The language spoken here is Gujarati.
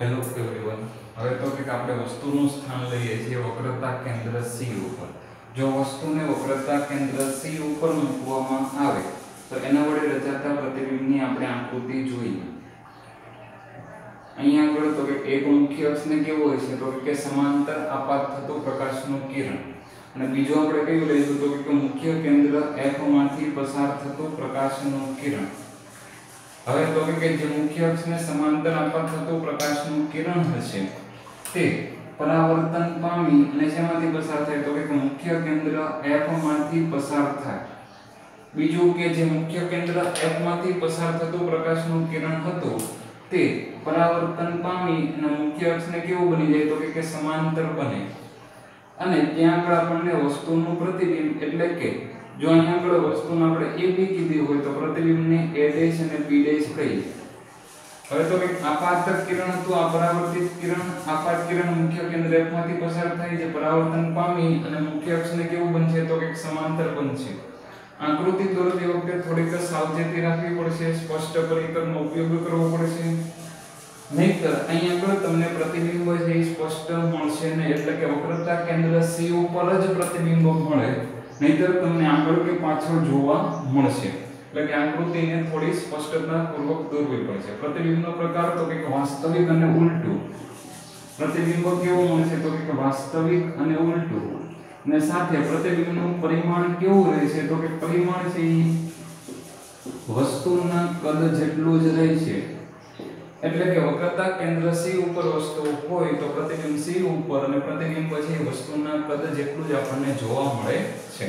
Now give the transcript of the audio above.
હેલો એવરીવન હવે તો કે આપણે વસ્તુનું સ્થાન લઈએ છીએ વક્રતા કેન્દ્ર C ઉપર. જો વસ્તુને વક્રતા કેન્દ્ર C ઉપર મૂકવામાં આવે, તો એના વડે રચાતા પ્રતિબિંબની આપણે આકૃતિ જોઈએ અહીંયા આગળ તો કે એક મુખ્ય અક્ષને કેવો હોય છે? તો કે સમાંતર આપાત થતો પ્રકાશનું કિરણ. અને બીજું આપણે કયું લઈશું? તો કે મુખ્ય કેન્દ્ર F માંથી પસાર થતો પ્રકાશનું કિરણ. હવે તો કે જે મુખ્ય અક્ષને સમાંતર આપવા થતું પ્રકાશનું કિરણ હશે તે પરાવર્તન પામી અને શેમાંથી પસાર થાય? તો કે મુખ્ય કેન્દ્ર F માંથી પસાર થાય. બીજું કે જે મુખ્ય કેન્દ્ર F માંથી પસાર થતું પ્રકાશનું કિરણ હતું, તે પરાવર્તન પામી અને મુખ્ય અક્ષને કેવું બની જાય? તો કે સમાંતર બને. અને ત્યાં આગળ આપણને વસ્તુનું પ્રતિબિંબ એટલે કે જો અહીંયા આગળ વસ્તુને આપણે a b કીધી હોય તો પ્રતિબિંબને a ડેશ અને b ડેશ કહીએ. હવે તો કે આપાત કિરણ તો આ પરાવર્તિત કિરણ, આપાત કિરણ મુખ્ય કેન્દ્ર F પસાર થાય છે, પરાવર્તન પામી અને મુખ્ય અક્ષને કેવું બનશે તો કે સમાંતર બનશે. આકૃતિ દોરતી વખતે થોડીક સાવચેતી રાખવી પડશે, સ્પષ્ટ પરિકરનો ઉપયોગ કરવો પડશે. નહીતર અહીં આગળ તમને પ્રતિબિંબ એ સ્પષ્ટ મળશે ને એટલે કે વક્રતા કેન્દ્ર C ઉપર જ પ્રતિબિંબ મળે. નહીતર તમને આગળ કે પાછળ જોવા મળશે. એટલે કે આકૃતિને થોડી સ્પષ્ટતા પૂર્વક દોરવી પડશે. પ્રતિબિંબનો પ્રકાર તો કે વાસ્તવિક અને ઉલટું. પ્રતિબિંબ કેવું મળશે તો કે વાસ્તવિક અને ઉલટું. અને સાથે પ્રતિબિંબનું પરિમાણ કેવું રહેશે તો કે પરિમાણ છે વસ્તુના કદ જેટલું જ રહેશે. એટલે કે વક્રતા કેન્દ્ર C ઉપર વસ્તુ હોય તો પ્રતિબિંબ C ઉપર અને પ્રતિબિંબ પછી વસ્તુના કદ જેટલું જ આપણને જોવા મળે છે.